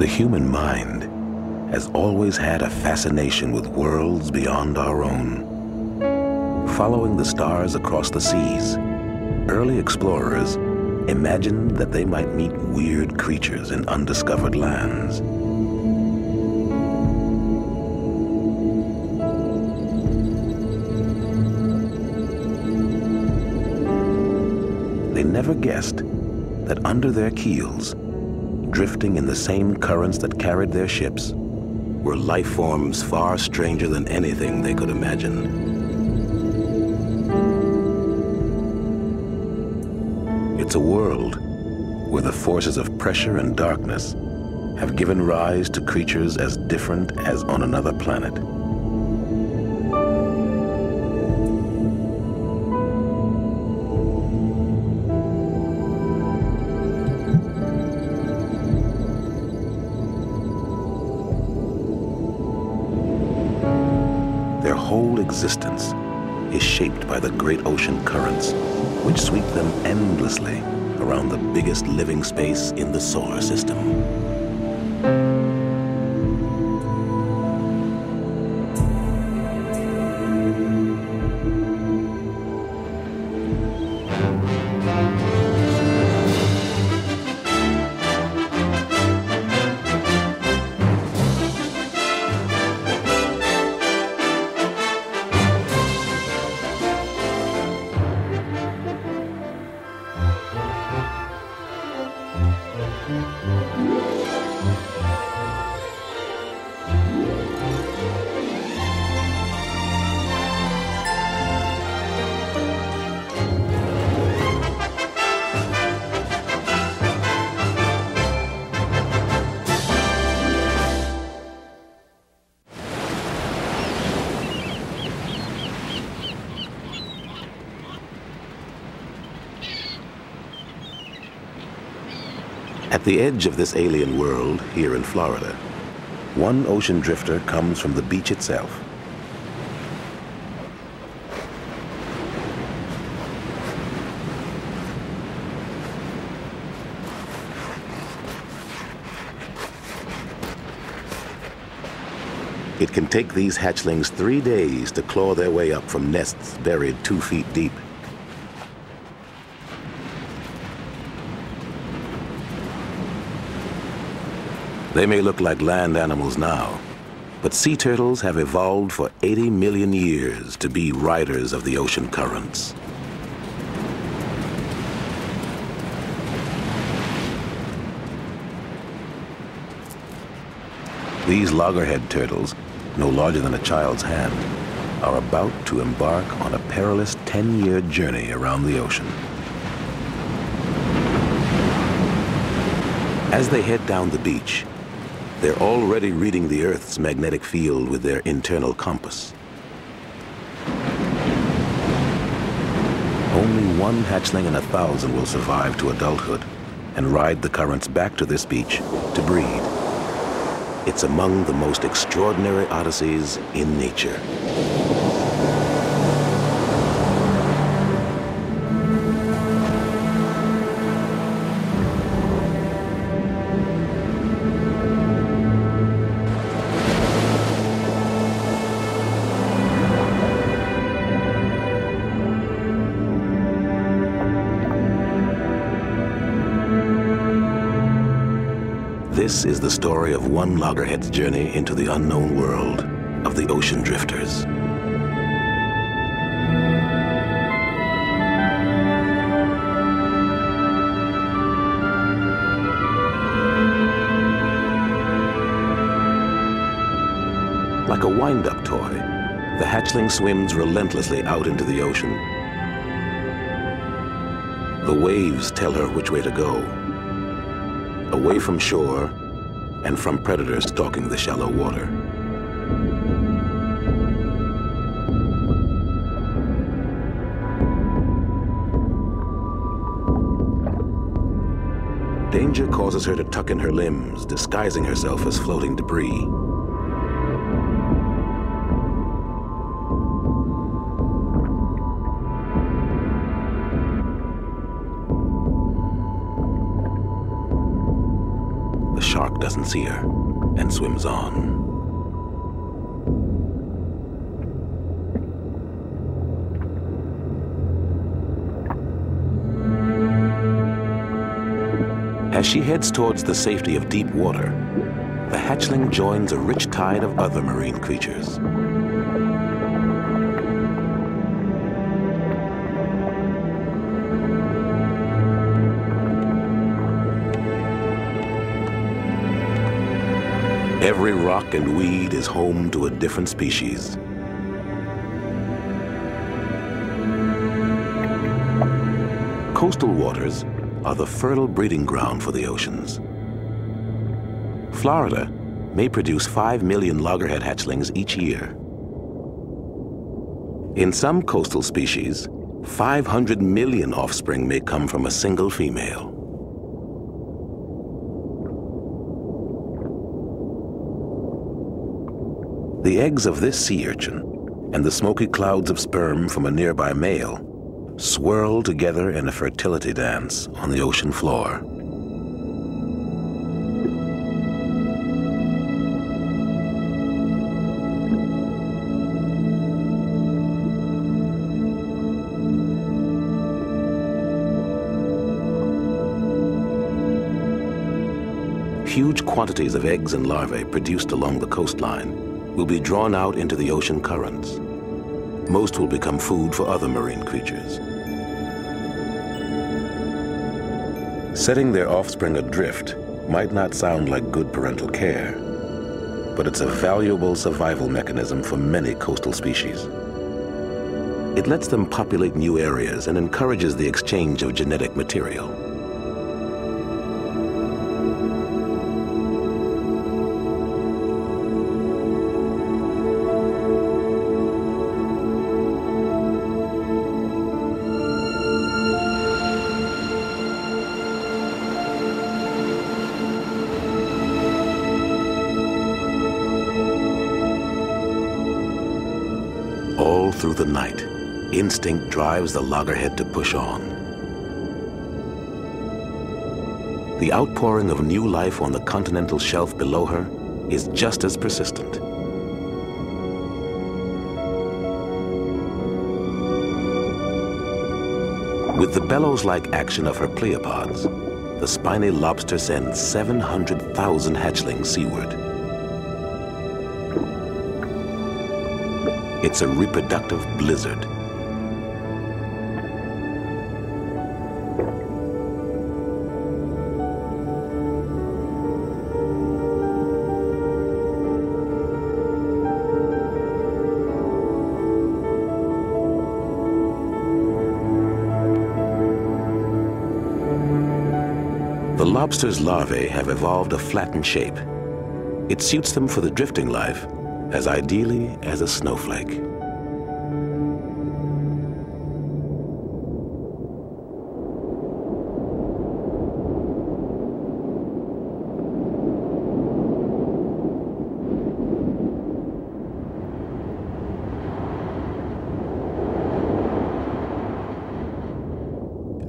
The human mind has always had a fascination with worlds beyond our own. Following the stars across the seas, early explorers imagined that they might meet weird creatures in undiscovered lands. They never guessed that under their keels, drifting in the same currents that carried their ships, were life forms far stranger than anything they could imagine. It's a world where the forces of pressure and darkness have given rise to creatures as different as on another planet. By the great ocean currents, which sweep them endlessly around the biggest living space in the solar system. The edge of this alien world, here in Florida, one ocean drifter comes from the beach itself. It can take these hatchlings three days to claw their way up from nests buried two feet deep. They may look like land animals now, but sea turtles have evolved for 80 million years to be riders of the ocean currents. These loggerhead turtles, no larger than a child's hand, are about to embark on a perilous 10-year journey around the ocean. As they head down the beach, they're already reading the Earth's magnetic field with their internal compass. Only one hatchling in a thousand will survive to adulthood and ride the currents back to this beach to breed. It's among the most extraordinary odysseys in nature. Is the story of one loggerhead's journey into the unknown world of the ocean drifters. Like a wind-up toy, the hatchling swims relentlessly out into the ocean. The waves tell her which way to go, away from shore and from predators stalking the shallow water. Danger causes her to tuck in her limbs, disguising herself as floating debris. The shark doesn't see her and swims on. As she heads towards the safety of deep water, the hatchling joins a rich tide of other marine creatures. Every rock and weed is home to a different species. Coastal waters are the fertile breeding ground for the oceans. Florida may produce 5 million loggerhead hatchlings each year. In some coastal species, 500 million offspring may come from a single female. The eggs of this sea urchin and the smoky clouds of sperm from a nearby male swirl together in a fertility dance on the ocean floor. Huge quantities of eggs and larvae produced along the coastline will be drawn out into the ocean currents. Most will become food for other marine creatures. Setting their offspring adrift might not sound like good parental care, but it's a valuable survival mechanism for many coastal species. It lets them populate new areas and encourages the exchange of genetic material. Instinct drives the loggerhead to push on. The outpouring of new life on the continental shelf below her is just as persistent. With the bellows-like action of her pleopods, the spiny lobster sends 700,000 hatchlings seaward. It's a reproductive blizzard. Lobster's larvae have evolved a flattened shape. It suits them for the drifting life as ideally as a snowflake.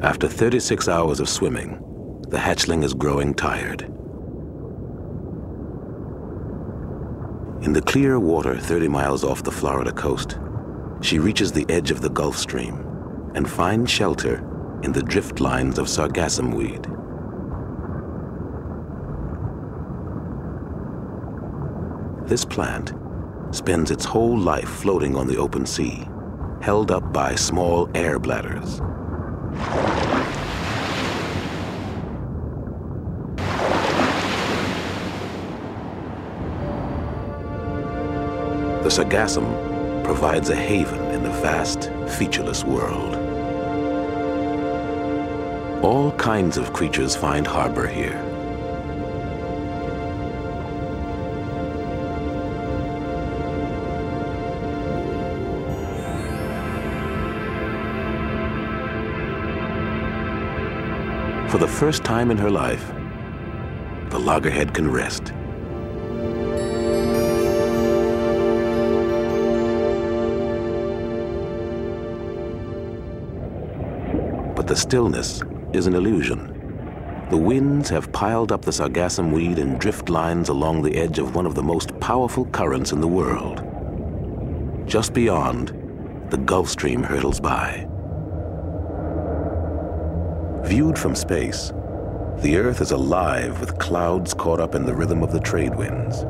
After 36 hours of swimming, the hatchling is growing tired. In the clear water 30 miles off the Florida coast, she reaches the edge of the Gulf Stream and finds shelter in the drift lines of sargassum weed. This plant spends its whole life floating on the open sea, held up by small air bladders. Sargassum provides a haven in the vast, featureless world. All kinds of creatures find harbor here. For the first time in her life, the loggerhead can rest. The stillness is an illusion. The winds have piled up the sargassum weed in drift lines along the edge of one of the most powerful currents in the world. Just beyond, the Gulf Stream hurtles by. Viewed from space, the Earth is alive with clouds caught up in the rhythm of the trade winds.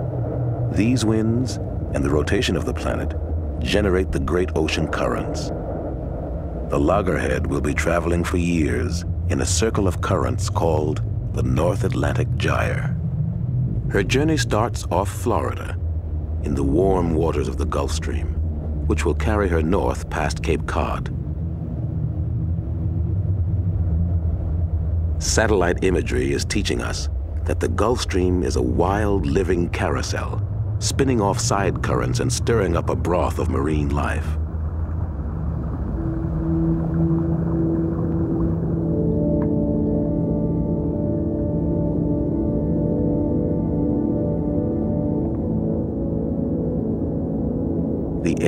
These winds and the rotation of the planet generate the great ocean currents. The loggerhead will be traveling for years in a circle of currents called the North Atlantic Gyre. Her journey starts off Florida, in the warm waters of the Gulf Stream, which will carry her north past Cape Cod. Satellite imagery is teaching us that the Gulf Stream is a wild living carousel, spinning off side currents and stirring up a broth of marine life.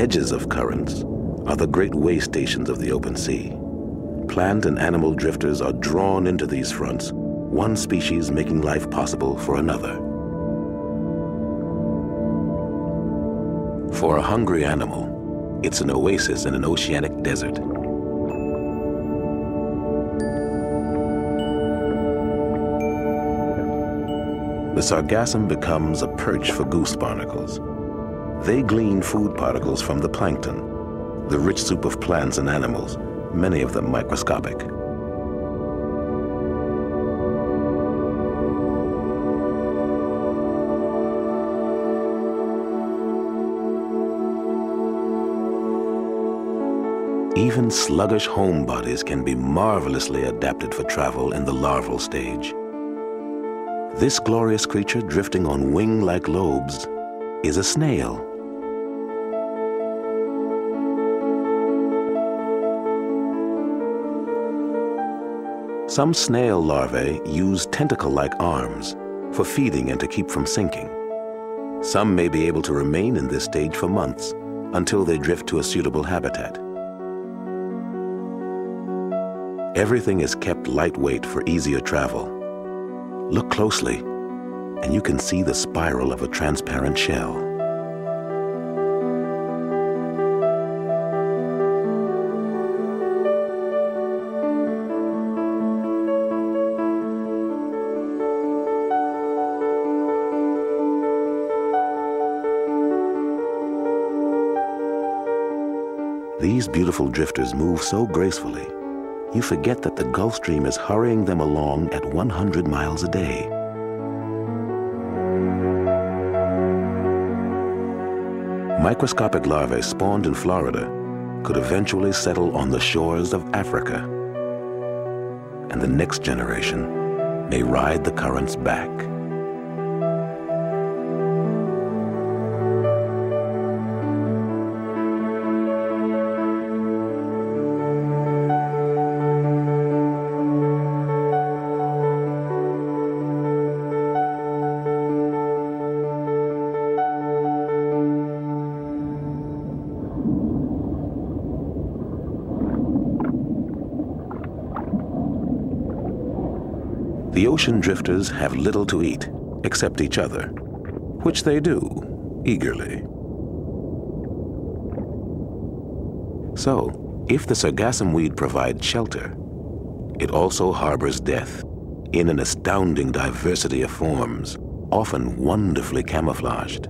Edges of currents are the great way stations of the open sea. Plant and animal drifters are drawn into these fronts, one species making life possible for another. For a hungry animal, it's an oasis in an oceanic desert. The sargassum becomes a perch for goose barnacles. They glean food particles from the plankton, the rich soup of plants and animals, many of them microscopic. Even sluggish homebodies can be marvelously adapted for travel in the larval stage. This glorious creature drifting on wing-like lobes is a snail. Some snail larvae use tentacle-like arms for feeding and to keep from sinking. Some may be able to remain in this stage for months until they drift to a suitable habitat. Everything is kept lightweight for easier travel. Look closely, and you can see the spiral of a transparent shell. Beautiful drifters move so gracefully, you forget that the Gulf Stream is hurrying them along at 100 miles a day. Microscopic larvae spawned in Florida could eventually settle on the shores of Africa. And the next generation may ride the currents back. The ocean drifters have little to eat, except each other, which they do, eagerly. So, if the sargassum weed provides shelter, it also harbors death in an astounding diversity of forms, often wonderfully camouflaged.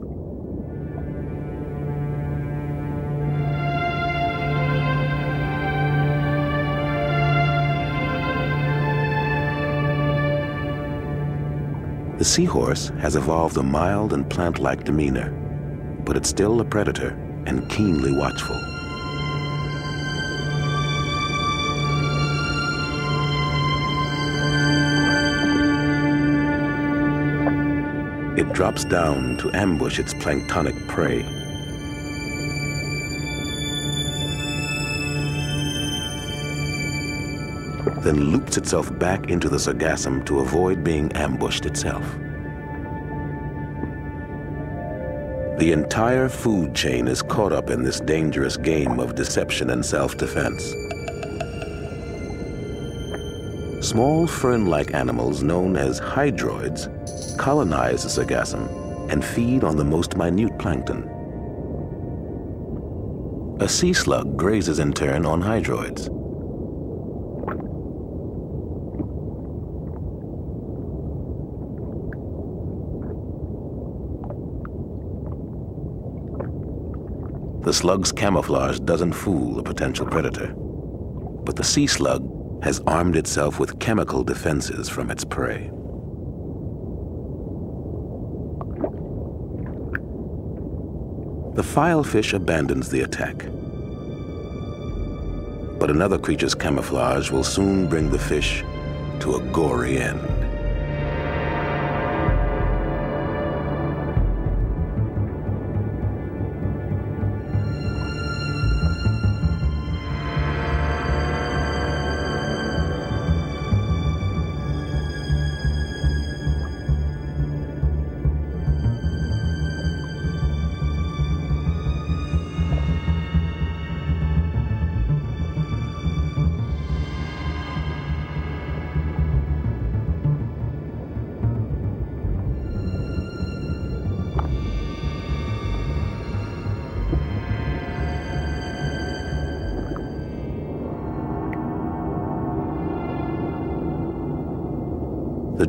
The seahorse has evolved a mild and plant-like demeanor, but it's still a predator and keenly watchful. It drops down to ambush its planktonic prey. Then loops itself back into the sargassum to avoid being ambushed itself. The entire food chain is caught up in this dangerous game of deception and self-defense. Small fern-like animals known as hydroids colonize the sargassum and feed on the most minute plankton. A sea slug grazes in turn on hydroids. The slug's camouflage doesn't fool a potential predator. But the sea slug has armed itself with chemical defenses from its prey. The filefish abandons the attack. But another creature's camouflage will soon bring the fish to a gory end.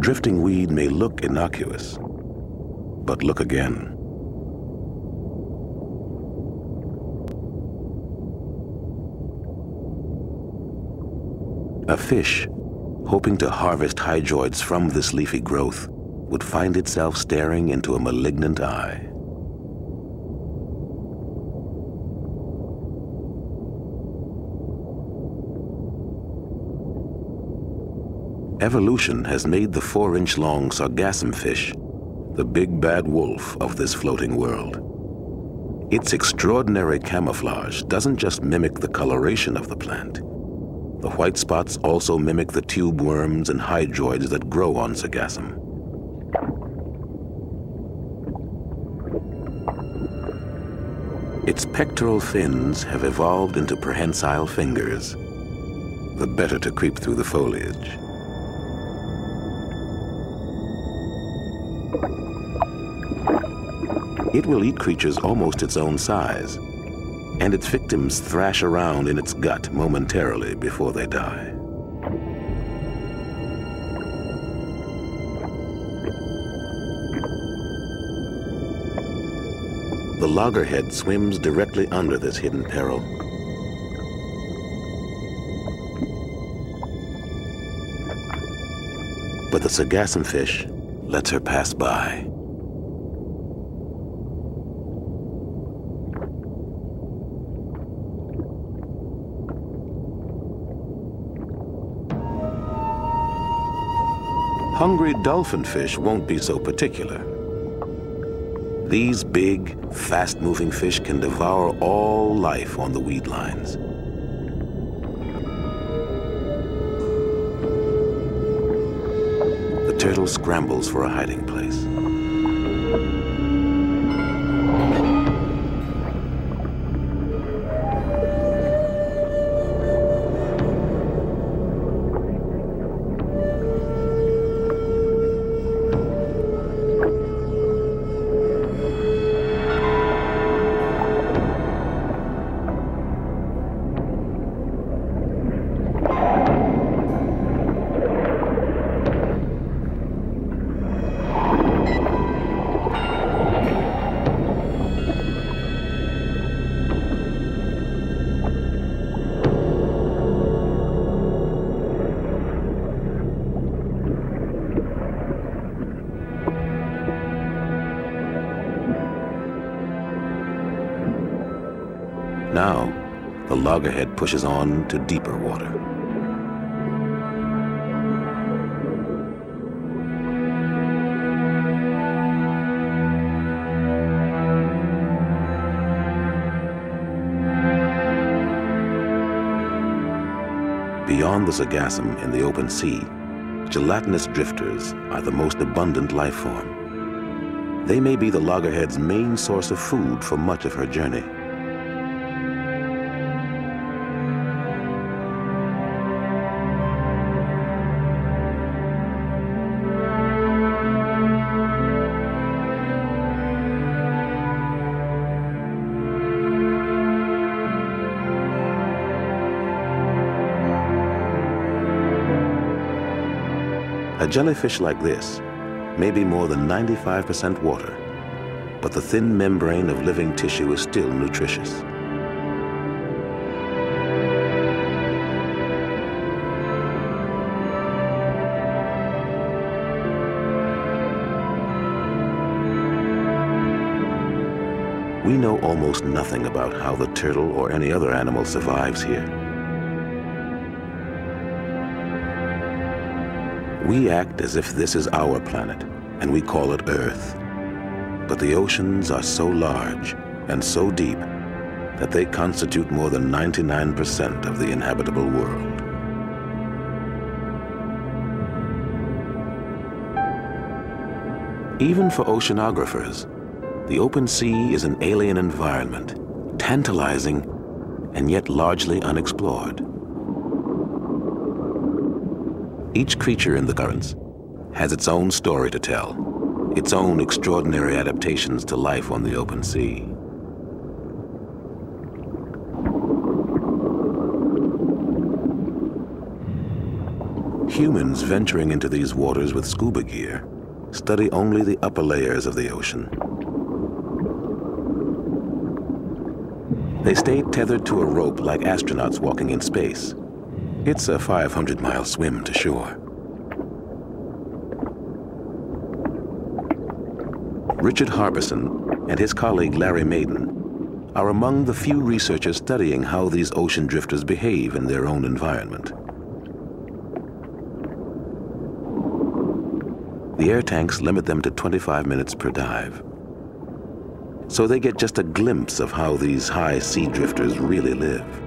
Drifting weed may look innocuous, but look again. A fish, hoping to harvest hydroids from this leafy growth, would find itself staring into a malignant eye. Evolution has made the four-inch long sargassum fish the big bad wolf of this floating world. Its extraordinary camouflage doesn't just mimic the coloration of the plant. The white spots also mimic the tube worms and hydroids that grow on sargassum. Its pectoral fins have evolved into prehensile fingers, the better to creep through the foliage. It will eat creatures almost its own size, and its victims thrash around in its gut momentarily before they die. The loggerhead swims directly under this hidden peril. But the sargassum fish lets her pass by. Hungry dolphin fish won't be so particular. These big, fast-moving fish can devour all life on the weed lines. The turtle scrambles for a hiding place. Loggerhead pushes on to deeper water. Beyond the sargassum in the open sea, gelatinous drifters are the most abundant life form. They may be the loggerhead's main source of food for much of her journey. Jellyfish like this may be more than 95% water, but the thin membrane of living tissue is still nutritious. We know almost nothing about how the turtle or any other animal survives here. We act as if this is our planet, and we call it Earth. But the oceans are so large and so deep that they constitute more than 99% of the inhabitable world. Even for oceanographers, the open sea is an alien environment, tantalizing and yet largely unexplored. Each creature in the currents has its own story to tell, its own extraordinary adaptations to life on the open sea. Humans venturing into these waters with scuba gear study only the upper layers of the ocean. They stay tethered to a rope like astronauts walking in space. It's a 500-mile swim to shore. Richard Harbison and his colleague Larry Madin are among the few researchers studying how these ocean drifters behave in their own environment. The air tanks limit them to 25 minutes per dive. So they get just a glimpse of how these high sea drifters really live.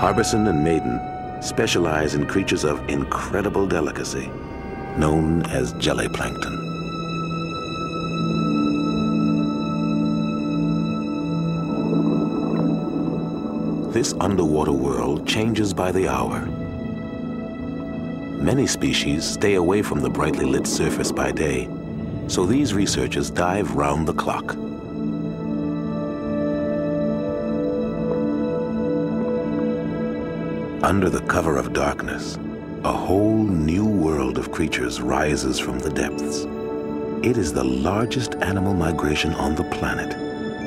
Harbison and Madin specialize in creatures of incredible delicacy, known as jelly plankton. This underwater world changes by the hour. Many species stay away from the brightly lit surface by day, so these researchers dive round the clock. Under the cover of darkness, a whole new world of creatures rises from the depths. It is the largest animal migration on the planet,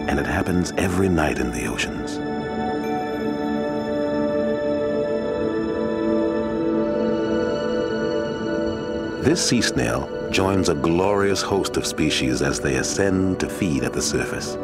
and it happens every night in the oceans. This sea snail joins a glorious host of species as they ascend to feed at the surface.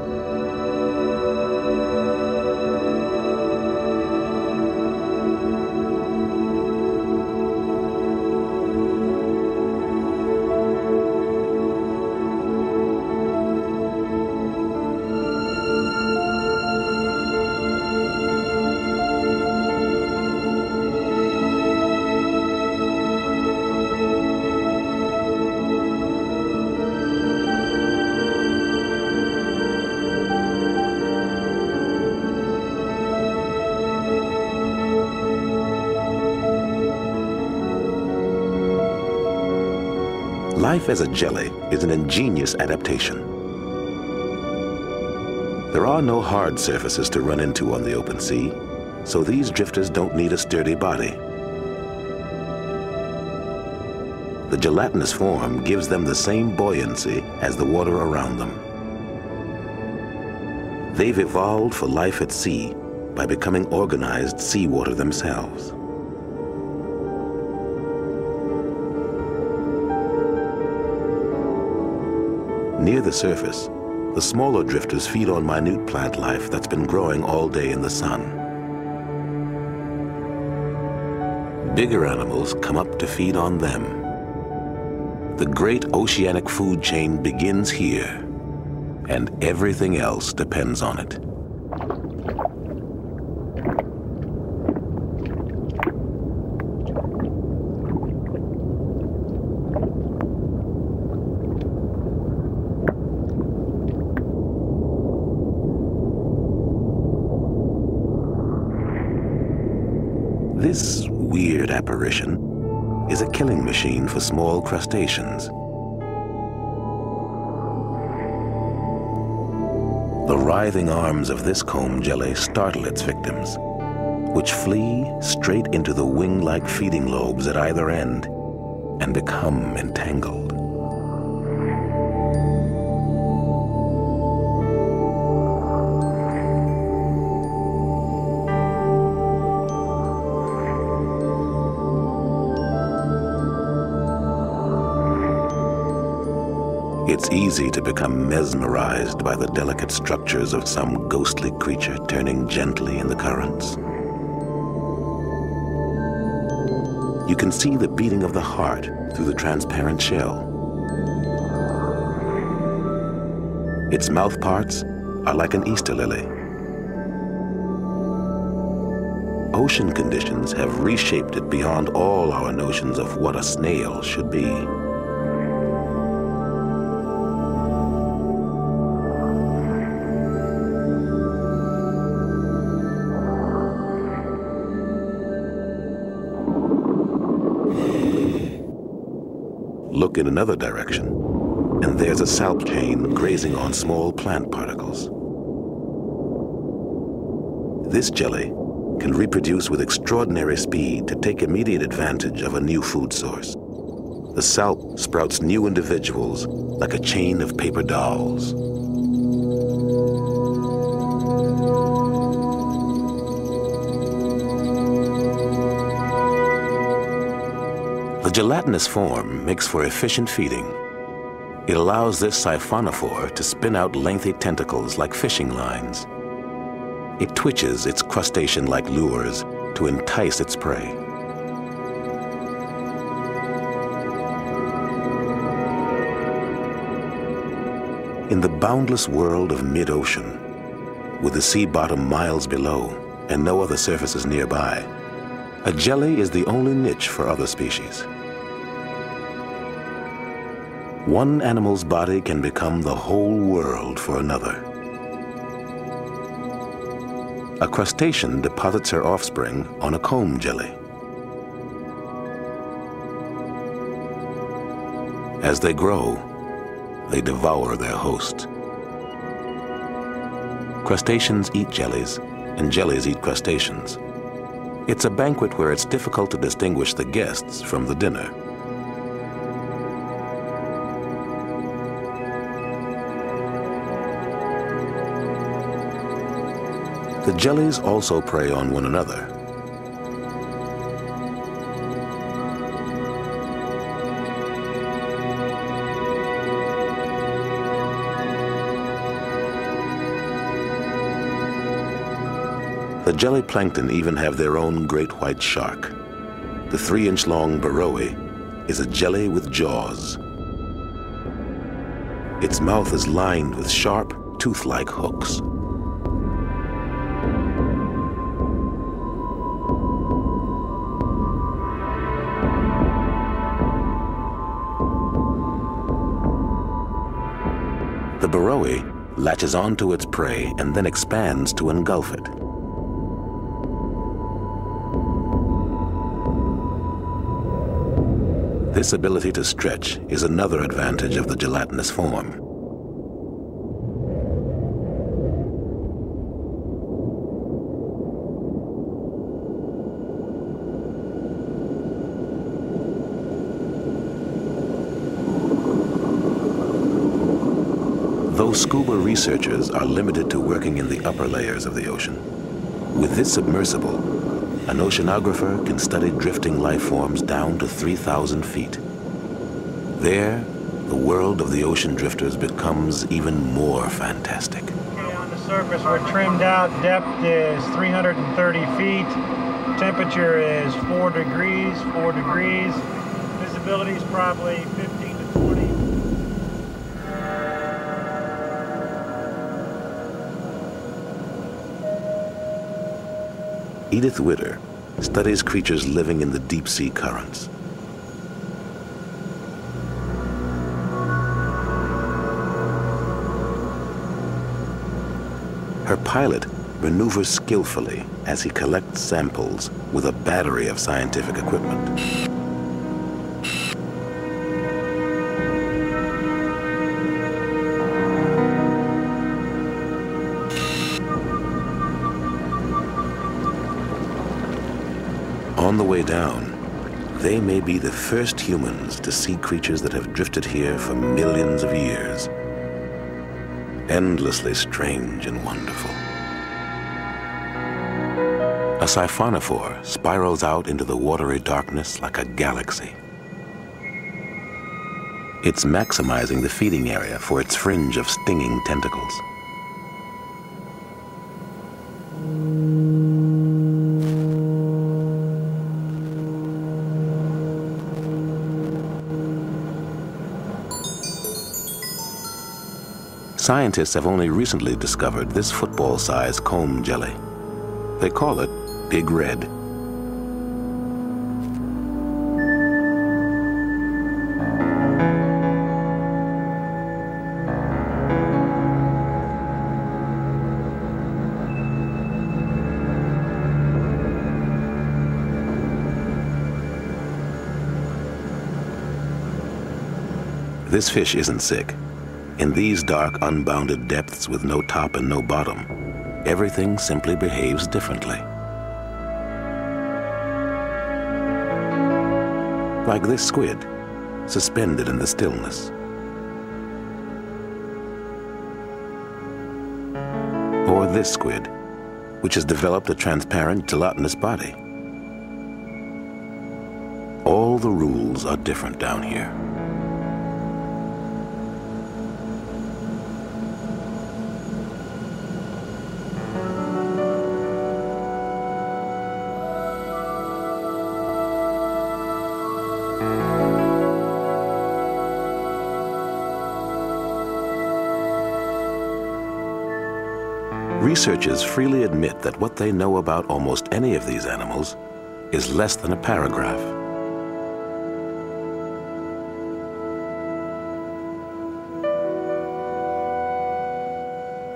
Life as a jelly is an ingenious adaptation. There are no hard surfaces to run into on the open sea, so these drifters don't need a sturdy body. The gelatinous form gives them the same buoyancy as the water around them. They've evolved for life at sea by becoming organized seawater themselves. Near the surface, the smaller drifters feed on minute plant life that's been growing all day in the sun. Bigger animals come up to feed on them. The great oceanic food chain begins here, and everything else depends on it. This weird apparition is a killing machine for small crustaceans. The writhing arms of this comb jelly startle its victims, which flee straight into the wing-like feeding lobes at either end and become entangled. Easy to become mesmerized by the delicate structures of some ghostly creature turning gently in the currents. You can see the beating of the heart through the transparent shell. Its mouth parts are like an Easter lily. Ocean conditions have reshaped it beyond all our notions of what a snail should be. In another direction, and there's a salp chain grazing on small plant particles. This jelly can reproduce with extraordinary speed to take immediate advantage of a new food source. The salp sprouts new individuals like a chain of paper dolls. Gelatinous form makes for efficient feeding. It allows this siphonophore to spin out lengthy tentacles like fishing lines. It twitches its crustacean-like lures to entice its prey. In the boundless world of mid-ocean, with the sea bottom miles below and no other surfaces nearby, a jelly is the only niche for other species. One animal's body can become the whole world for another. A crustacean deposits her offspring on a comb jelly. As they grow, they devour their host. Crustaceans eat jellies, and jellies eat crustaceans. It's a banquet where it's difficult to distinguish the guests from the dinner. The jellies also prey on one another. The jelly plankton even have their own great white shark. The three-inch long Beroe is a jelly with jaws. Its mouth is lined with sharp, tooth-like hooks. The Beroe latches onto its prey and then expands to engulf it. This ability to stretch is another advantage of the gelatinous form. Though scuba researchers are limited to working in the upper layers of the ocean, with this submersible, an oceanographer can study drifting life forms down to 3,000 feet. There, the world of the ocean drifters becomes even more fantastic. Okay, on the surface, we're trimmed out. Depth is 330 feet. Temperature is 4 degrees, 4 degrees. Visibility is probably 15 Edith Widder studies creatures living in the deep sea currents. Her pilot maneuvers skillfully as he collects samples with a battery of scientific equipment. Down, they may be the first humans to see creatures that have drifted here for millions of years. Endlessly strange and wonderful. A siphonophore spirals out into the watery darkness like a galaxy. It's maximizing the feeding area for its fringe of stinging tentacles. Scientists have only recently discovered this football-sized comb jelly. They call it Big Red. This fish isn't sick. In these dark, unbounded depths with no top and no bottom, everything simply behaves differently. Like this squid, suspended in the stillness. Or this squid, which has developed a transparent, gelatinous body. All the rules are different down here. Researchers freely admit that what they know about almost any of these animals is less than a paragraph.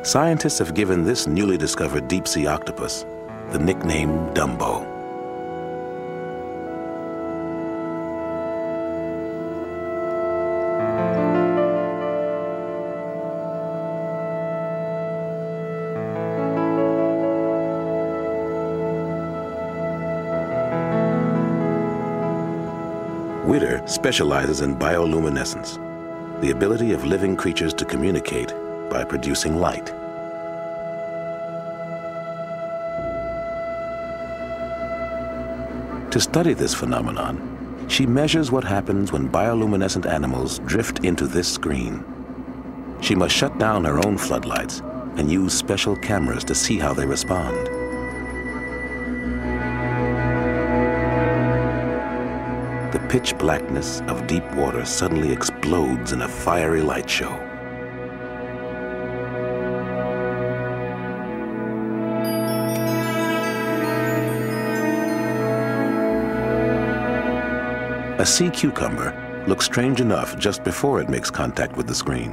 Scientists have given this newly discovered deep sea octopus the nickname Dumbo. Specializes in bioluminescence, the ability of living creatures to communicate by producing light. To study this phenomenon, she measures what happens when bioluminescent animals drift into this screen. She must shut down her own floodlights and use special cameras to see how they respond. Pitch blackness of deep water suddenly explodes in a fiery light show. A sea cucumber looks strange enough just before it makes contact with the screen.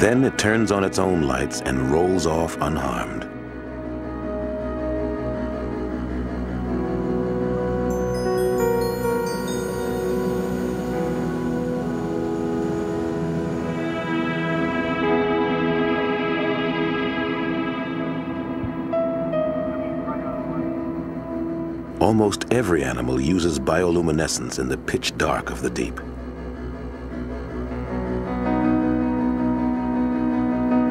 Then it turns on its own lights and rolls off unharmed. Almost every animal uses bioluminescence in the pitch dark of the deep.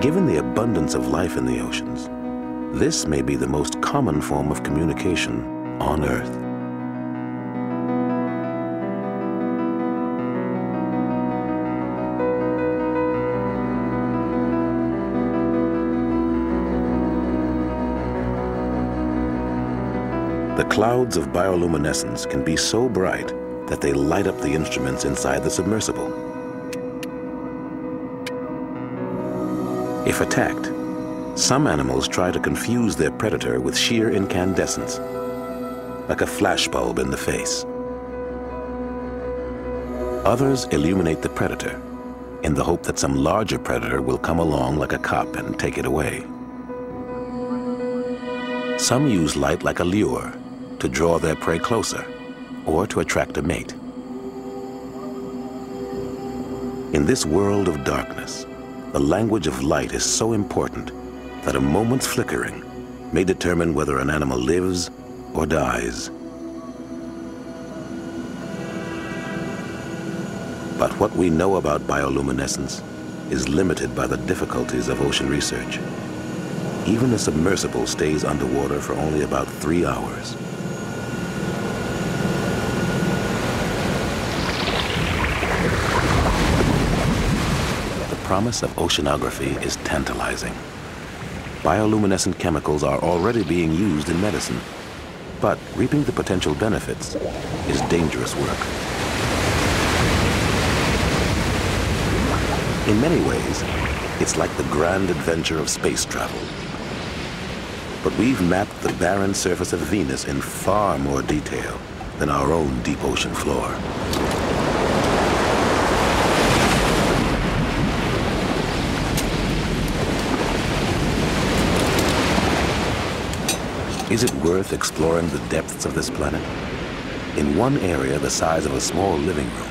Given the abundance of life in the oceans, this may be the most common form of communication on Earth. Clouds of bioluminescence can be so bright that they light up the instruments inside the submersible. If attacked, some animals try to confuse their predator with sheer incandescence, like a flashbulb in the face. Others illuminate the predator in the hope that some larger predator will come along like a cop and take it away. Some use light like a lure to draw their prey closer or to attract a mate. In this world of darkness, the language of light is so important that a moment's flickering may determine whether an animal lives or dies. But what we know about bioluminescence is limited by the difficulties of ocean research. Even a submersible stays underwater for only about three hours. The promise of oceanography is tantalizing. Bioluminescent chemicals are already being used in medicine, but reaping the potential benefits is dangerous work. In many ways, it's like the grand adventure of space travel. But we've mapped the barren surface of Venus in far more detail than our own deep ocean floor. Is it worth exploring the depths of this planet? In one area the size of a small living room,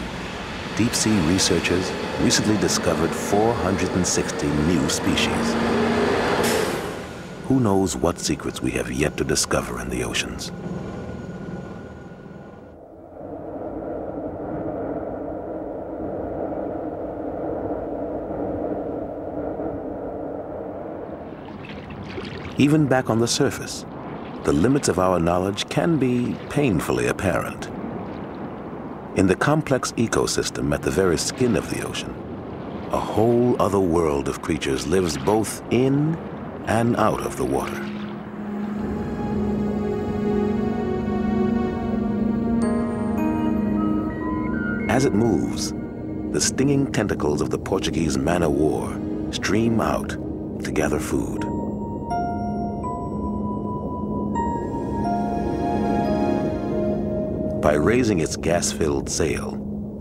deep sea researchers recently discovered 460 new species. Who knows what secrets we have yet to discover in the oceans? Even back on the surface, the limits of our knowledge can be painfully apparent. In the complex ecosystem at the very skin of the ocean, a whole other world of creatures lives both in and out of the water. As it moves, the stinging tentacles of the Portuguese man-o-war stream out to gather food. By raising its gas-filled sail,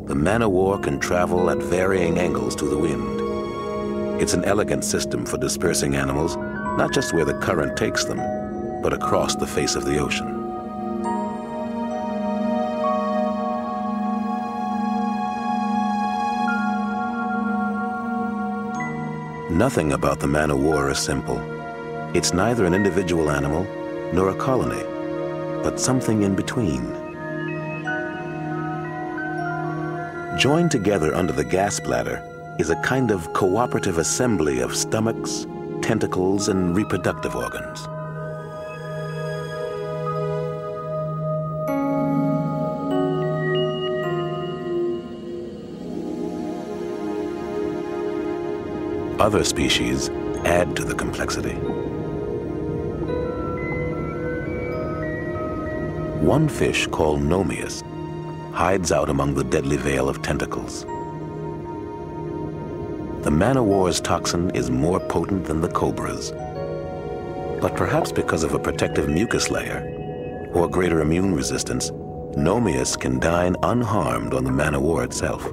the man-o-war can travel at varying angles to the wind. It's an elegant system for dispersing animals, not just where the current takes them, but across the face of the ocean. Nothing about the man-o-war is simple. It's neither an individual animal nor a colony, but something in between. Joined together under the gas bladder is a kind of cooperative assembly of stomachs, tentacles, and reproductive organs. Other species add to the complexity. One fish called Nomeus hides out among the deadly veil of tentacles. The man-o-war's toxin is more potent than the cobra's. But perhaps because of a protective mucus layer or greater immune resistance, Nomeus can dine unharmed on the man-o-war itself.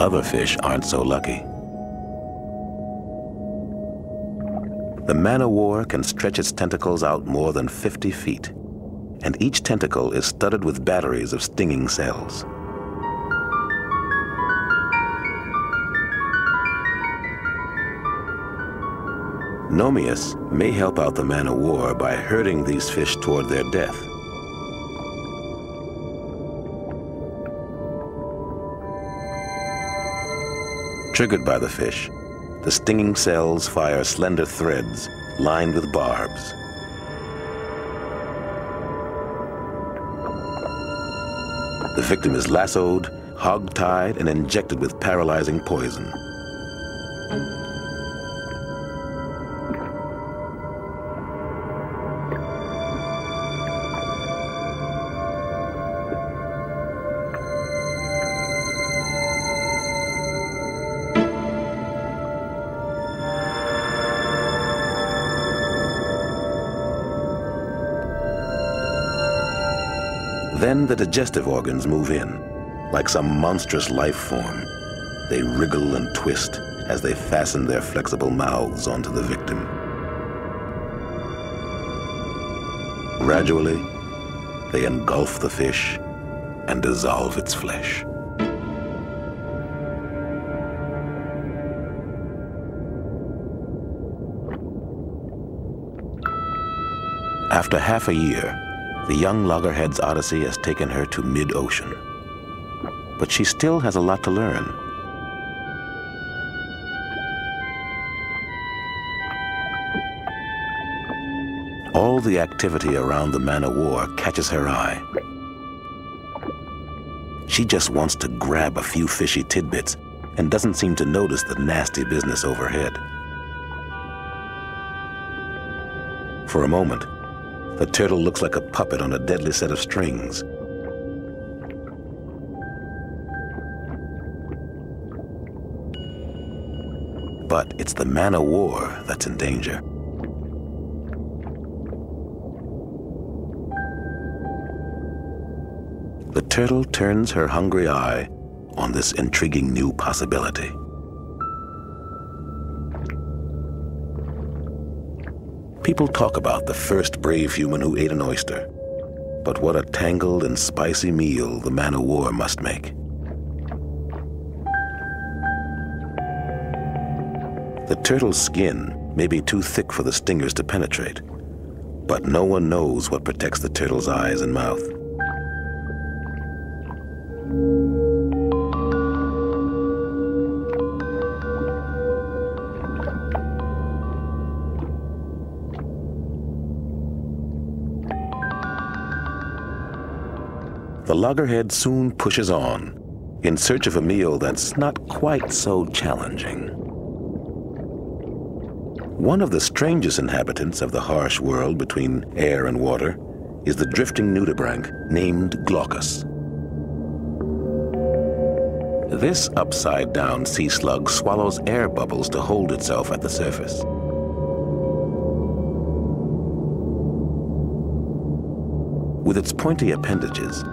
Other fish aren't so lucky. The man-o-war can stretch its tentacles out more than 50 feet, and each tentacle is studded with batteries of stinging cells. Nomeus may help out the man-o-war by herding these fish toward their death. Triggered by the fish, the stinging cells fire slender threads lined with barbs. The victim is lassoed, hog-tied, and injected with paralyzing poison. The digestive organs move in, like some monstrous life form. They wriggle and twist as they fasten their flexible mouths onto the victim. Gradually, they engulf the fish and dissolve its flesh. After half a year, the young loggerhead's odyssey has taken her to mid-ocean. But she still has a lot to learn. All the activity around the man of war catches her eye. She just wants to grab a few fishy tidbits and doesn't seem to notice the nasty business overhead. For a moment, the turtle looks like a puppet on a deadly set of strings. But it's the man of war that's in danger. the turtle turns her hungry eye on this intriguing new possibility. People talk about the first brave human who ate an oyster, but what a tangled and spicy meal the man of war must make. The turtle's skin may be too thick for the stingers to penetrate, but no one knows what protects the turtle's eyes and mouth. The loggerhead soon pushes on in search of a meal that's not quite so challenging. One of the strangest inhabitants of the harsh world between air and water is the drifting nudibranch named Glaucus. This upside-down sea slug swallows air bubbles to hold itself at the surface. With its pointy appendages,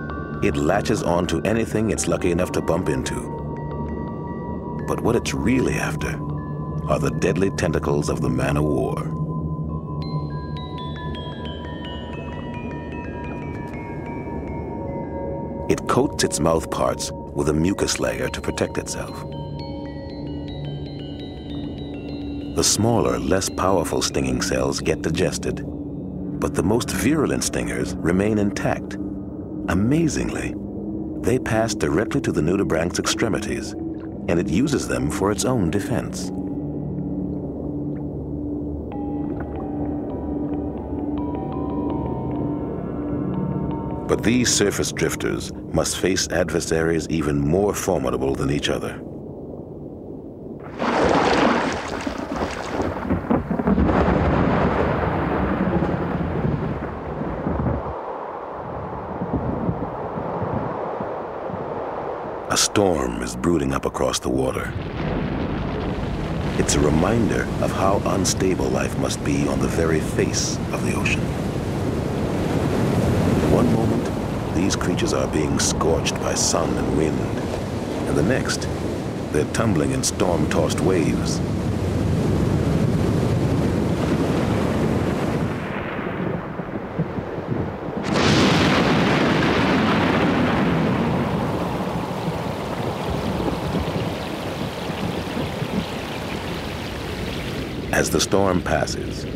it latches onto anything it's lucky enough to bump into. But what it's really after are the deadly tentacles of the man of war. It coats its mouth parts with a mucus layer to protect itself. The smaller, less powerful stinging cells get digested, but the most virulent stingers remain intact Amazingly, they pass directly to the nudibranch's extremities, and it uses them for its own defense. But these surface drifters must face adversaries even more formidable than each other. Storm is brooding up across the water. It's a reminder of how unstable life must be on the very face of the ocean. One moment, these creatures are being scorched by sun and wind, and the next, they're tumbling in storm-tossed waves. As the storm passes,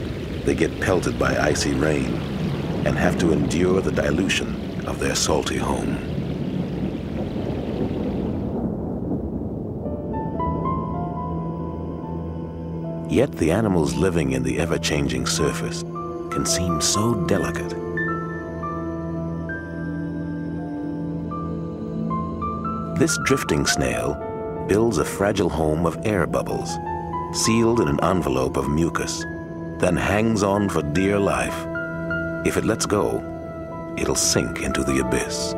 they get pelted by icy rain and have to endure the dilution of their salty home. Yet the animals living in the ever-changing surface can seem so delicate. This drifting snail builds a fragile home of air bubbles sealed in an envelope of mucus, then hangs on for dear life. If it lets go, it'll sink into the abyss.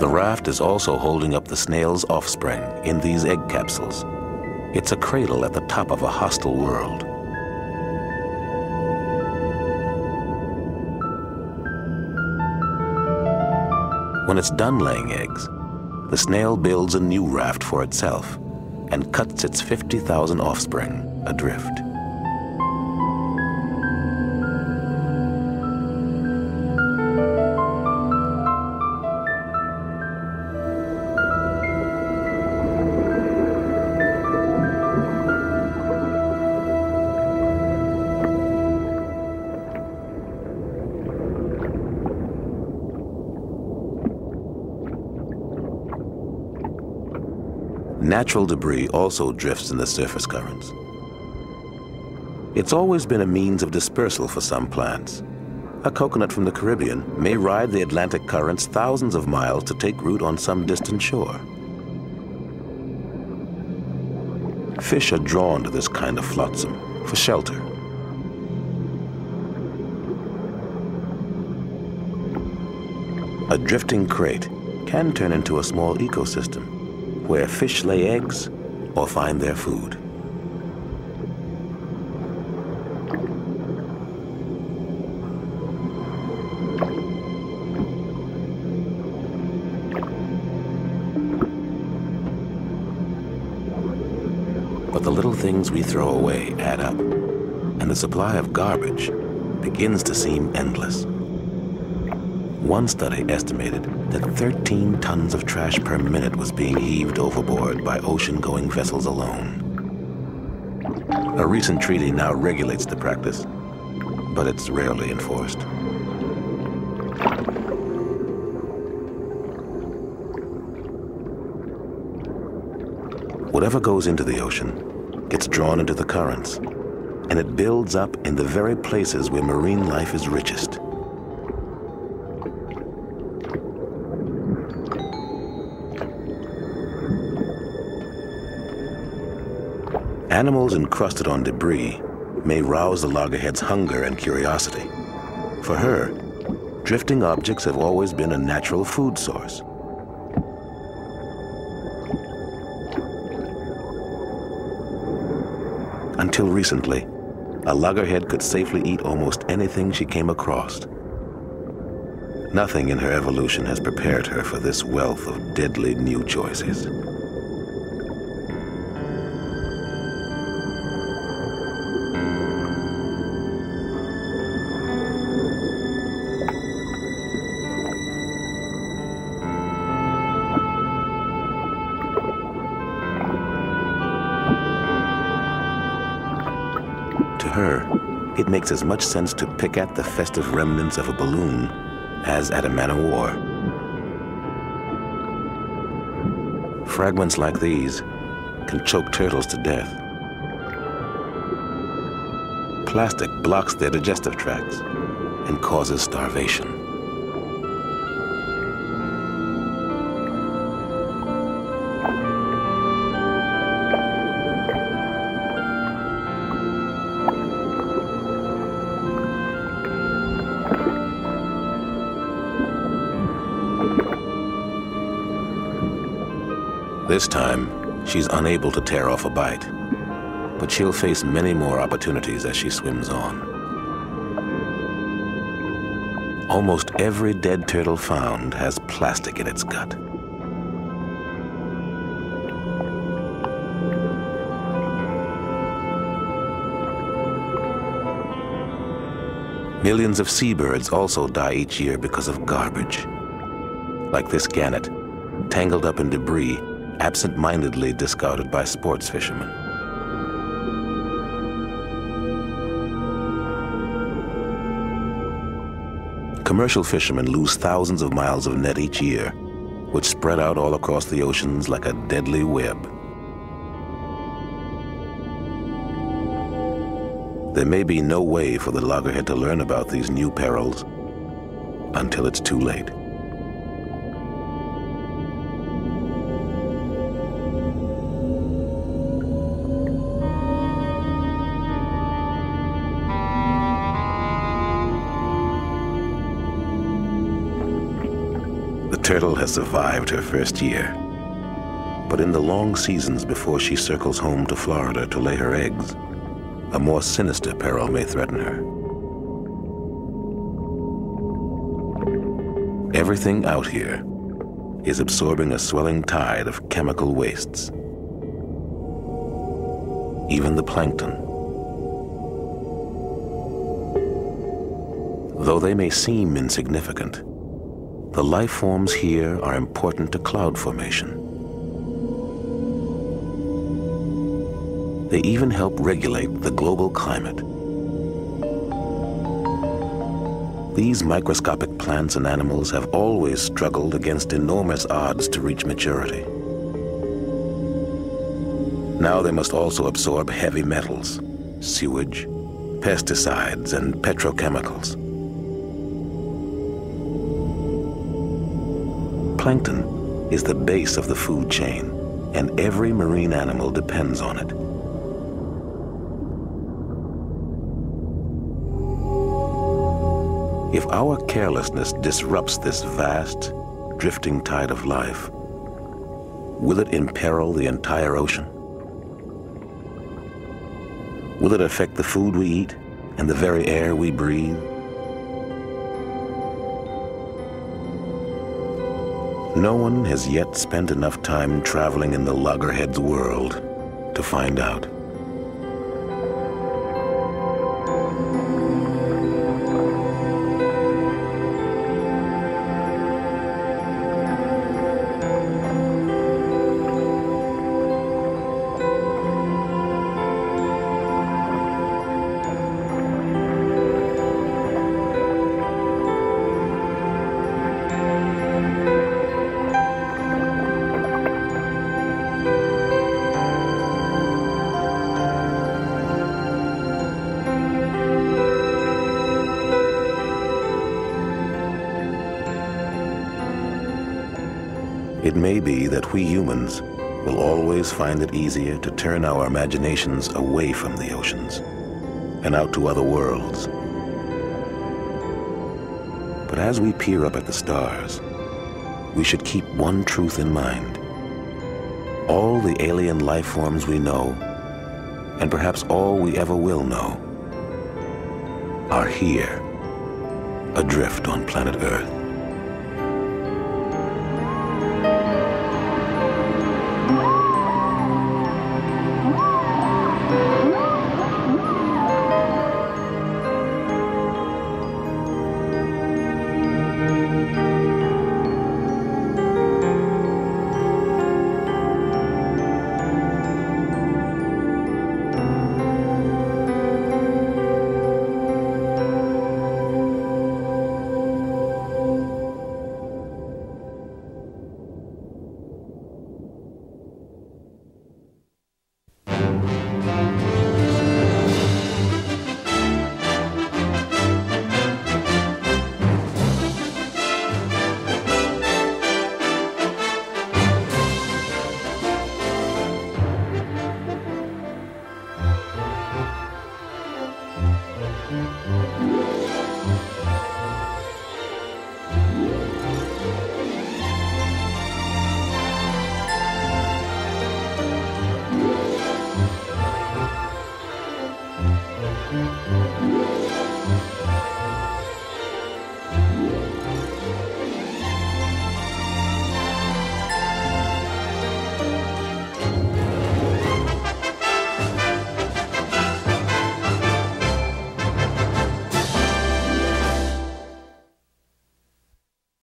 The raft is also holding up the snail's offspring in these egg capsules. It's a cradle at the top of a hostile world. When it's done laying eggs, the snail builds a new raft for itself and cuts its 50,000 offspring adrift. Natural debris also drifts in the surface currents. It's always been a means of dispersal for some plants. A coconut from the Caribbean may ride the Atlantic currents thousands of miles to take root on some distant shore. Fish are drawn to this kind of flotsam for shelter. A drifting crate can turn into a small ecosystem where fish lay eggs or find their food. But the little things we throw away add up, and the supply of garbage begins to seem endless. One study estimated that 13 tons of trash per minute was being heaved overboard by ocean-going vessels alone. A recent treaty now regulates the practice, but it's rarely enforced. Whatever goes into the ocean gets drawn into the currents, and it builds up in the very places where marine life is richest. Animals encrusted on debris may rouse the loggerhead's hunger and curiosity. For her, drifting objects have always been a natural food source. Until recently, a loggerhead could safely eat almost anything she came across. Nothing in her evolution has prepared her for this wealth of deadly new choices. Makes as much sense to pick at the festive remnants of a balloon as at a man of war. Fragments like these can choke turtles to death. Plastic blocks their digestive tracts and causes starvation. This time, she's unable to tear off a bite, but she'll face many more opportunities as she swims on. Almost every dead turtle found has plastic in its gut. Millions of seabirds also die each year because of garbage. Like this gannet, tangled up in debris absent-mindedly discarded by sports fishermen. Commercial fishermen lose thousands of miles of net each year, which spread out all across the oceans like a deadly web. There may be no way for the loggerhead to learn about these new perils until it's too late. Has survived her first year. But in the long seasons before she circles home to Florida to lay her eggs, a more sinister peril may threaten her. Everything out here is absorbing a swelling tide of chemical wastes. Even the plankton. Though they may seem insignificant, the life forms here are important to cloud formation. They even help regulate the global climate. These microscopic plants and animals have always struggled against enormous odds to reach maturity. Now they must also absorb heavy metals, sewage, pesticides, and petrochemicals. Plankton is the base of the food chain, and every marine animal depends on it. If our carelessness disrupts this vast, drifting tide of life, will it imperil the entire ocean? Will it affect the food we eat and the very air we breathe? No one has yet spent enough time traveling in the loggerhead's world to find out. We humans will always find it easier to turn our imaginations away from the oceans and out to other worlds. But as we peer up at the stars, we should keep one truth in mind. All the alien life forms we know, and perhaps all we ever will know, are here, adrift on planet Earth.